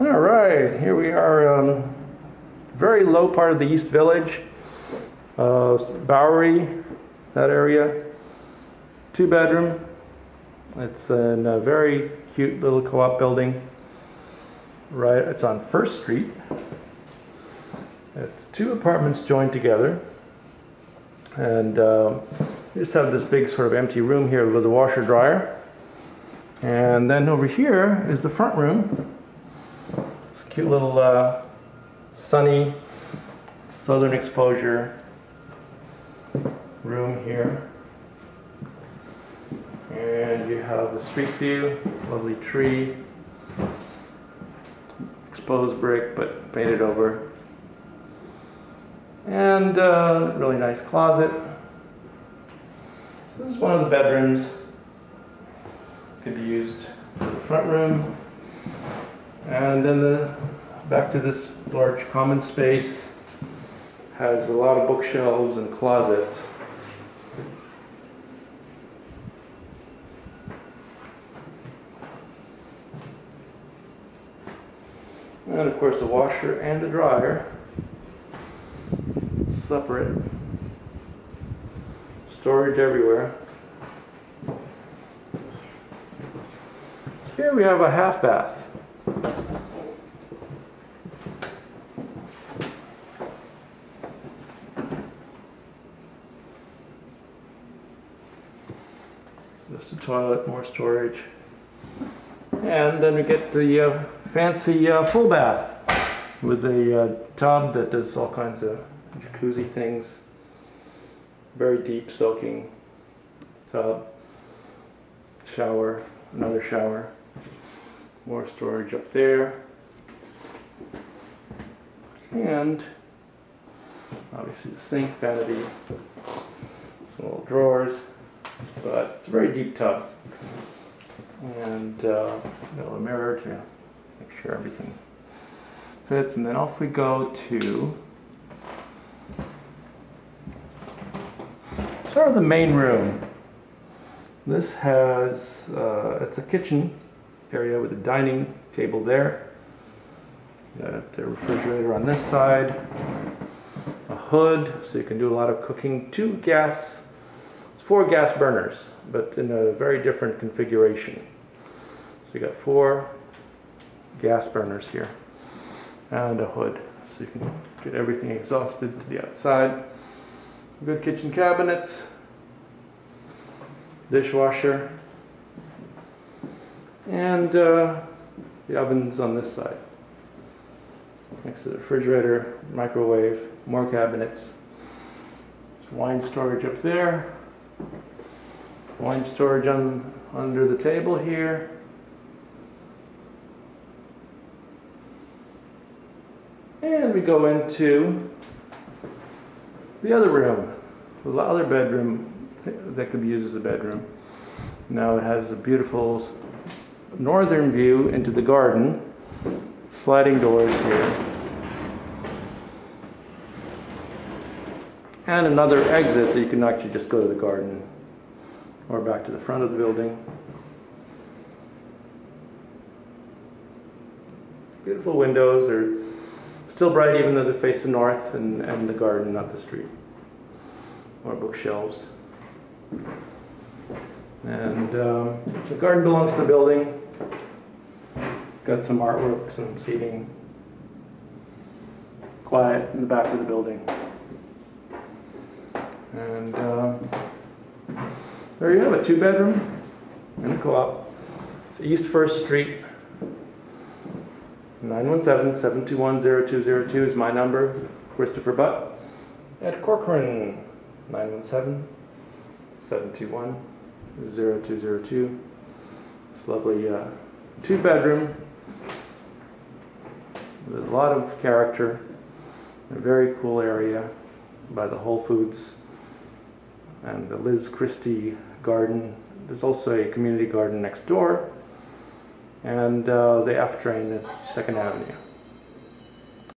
All right, here we are, um, very low part of the East Village, uh, Bowery, that area, two bedroom. It's in a very cute little co-op building. Right, it's on First Street. It's two apartments joined together. And um, you just have this big sort of empty room here with a washer dryer. And then over here is the front room. It's a cute little uh, sunny southern exposure room here. And you have the street view, lovely tree, exposed brick but painted over. And uh, really nice closet. So this is one of the bedrooms. Could be used for the front room. And then the back to this large common space has a lot of bookshelves and closets. And of course the washer and the dryer separate. Storage everywhere. Here we have a half bath. Just a toilet, more storage. And then we get the uh, fancy uh, full bath with a uh, tub that does all kinds of jacuzzi things. Very deep soaking tub. Shower, another shower. More storage up there. And obviously the sink, vanity, some little drawers, but it's a very deep tub. And uh, a mirror to make sure everything fits. And then off we go to sort of the main room. This has, uh, it's a kitchen area with a dining table there. Got the refrigerator on this side. A hood, so you can do a lot of cooking. Two gas, four gas burners, but in a very different configuration. So you got four gas burners here and a hood. So you can get everything exhausted to the outside. Good kitchen cabinets, dishwasher, and uh, the ovens on this side. Next to the refrigerator, microwave, more cabinets. Some wine storage up there. Wine storage on under the table here. And we go into the other room, the other bedroom that could be used as a bedroom. Now it has a beautiful northern view into the garden, sliding doors here. And another exit that you can actually just go to the garden or back to the front of the building. Beautiful windows are still bright even though they face the north and, and the garden, not the street. More bookshelves. And um, the garden belongs to the building. Got some artwork, some seating. Quiet in the back of the building. And uh, there you have a two bedroom in the co-op. East First Street. 917-721-0202 is my number. Christopher Butt at Corcoran. 917-721-0202. This lovely uh, two bedroom a lot of character. A very cool area by the Whole Foods and the Liz Christy garden. There's also a community garden next door and uh, the F train at Second Avenue.